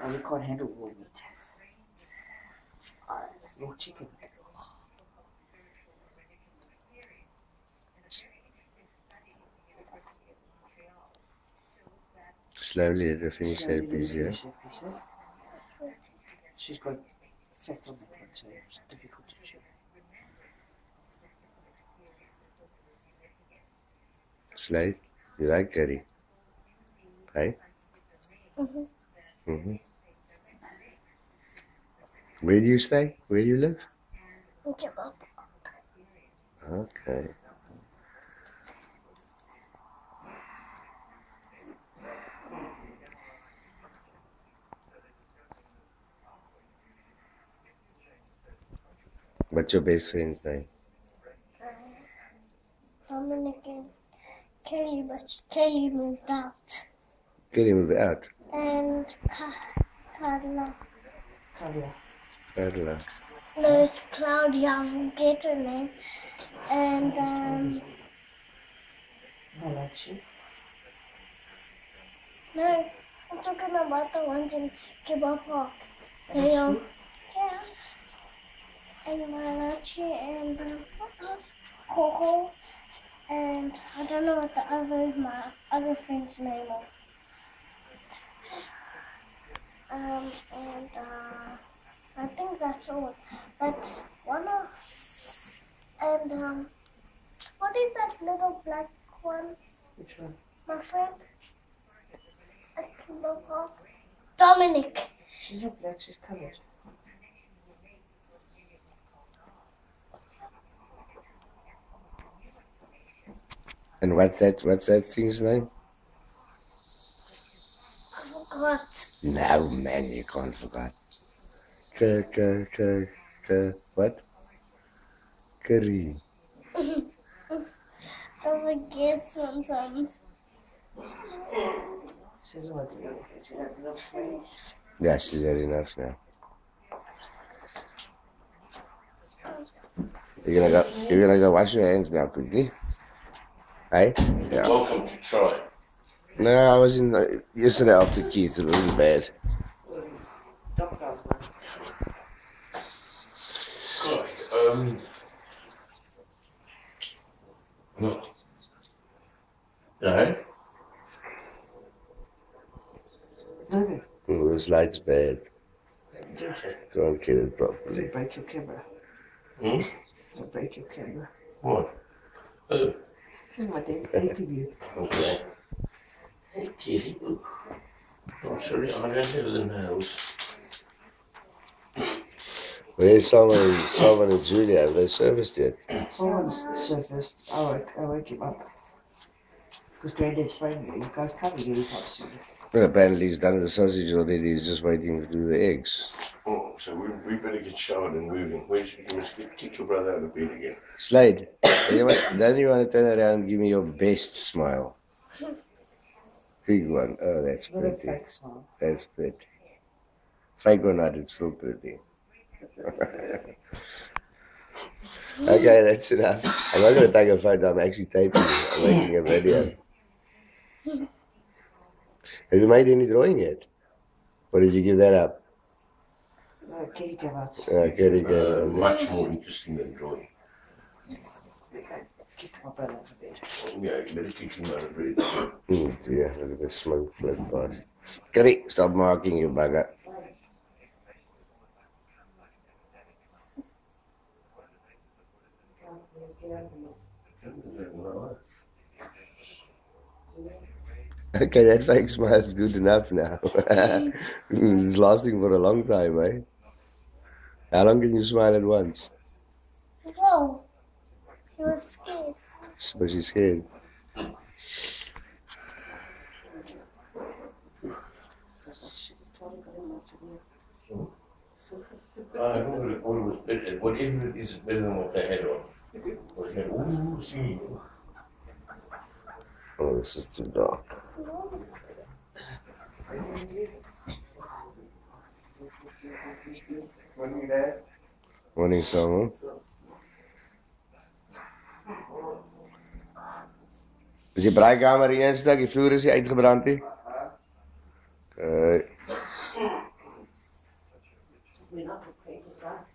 Oh, you can't handle raw meat. Uh, it's raw chicken. Slowly let her finish Slowly that piece, yeah? finish that piece, yeah? She's got fat on that one, so it's difficult to chew. Slade, you like Kirrie? Hey? Mm-hmm. Mm-hmm. Where do you stay? Where do you live? Give up. Okay. What's your best friend's name? Dominic and Kelly, but Kelly moved out. Kelly moved out. And Ka- Carla. Kalia. Adela. No, it's Claudia. I forget her name. And um, Malachi. no, I'm talking about the ones in Kibba Park. They are, yeah. And Malachi and um. Coco. And I don't know what the other my other friend's name is. Um, and uh, I think that's all. But one of and um, what is that little black one? Which one? My friend at Park. Dominic. She's not black, she's coloured. And what's that? What's that thing's name? I forgot. No, man, you can't forget. K, K, K, K, what? Kirrie. I forget sometimes. She doesn't want to know. She doesn't enough friends. Yeah, she's had enough now. You're gonna go. You're gonna go wash your hands now quickly. Hey? Yeah. Welcome to try. No, I was in the, yesterday after Keith. It wasn't bad. Top class, man. Right, um. No. No? Oh, this light's bad. Can't get it Don't properly. break your camera. Hmm? Don't break your camera. What? Oh, This is my dad's taping you. okay. Hey, Kitty. Oh, sorry, I don't have the nails. Where's someone, someone and Julia? Have they serviced yet? Someone's surfaced. I woke, I woke him up. Because Granddad's phoned. You guys coming anytime soon. Well, apparently he's done the sausage already. He's just waiting to do the eggs. Oh, so we, we better get showered and moving. Where's, you must get, kick your brother out of bed again. Slade, don't you want- don't you want to turn around and give me your best smile? Big one. Oh, that's Not a pretty. fake smile. That's pretty. Fake or not, it's still pretty. Okay, that's enough. I'm not going to take a photo. I'm actually taping. it. I'm making a video. Have you made any drawing yet? Or did you give that up? No, Kitty came out. Okay, Uh, okay. much more interesting than drawing. They kick my brother out of bed. Yeah, you better kick him out of bed. Hmm, dear, look at the smoke float past. Kirrie, stop marking you bugger. Okay, that fake smile is good enough now. it's lasting for a long time, eh? How long can you smile at once? No. She was scared. Was she scared? I remember it was better, whatever it is, it's better than what they had on. Oh, this is too dark. Morning, Samuel. Is die braaikamer die eerste, die vloer is die uitgebrand nie? Okay. we're not prepared to start.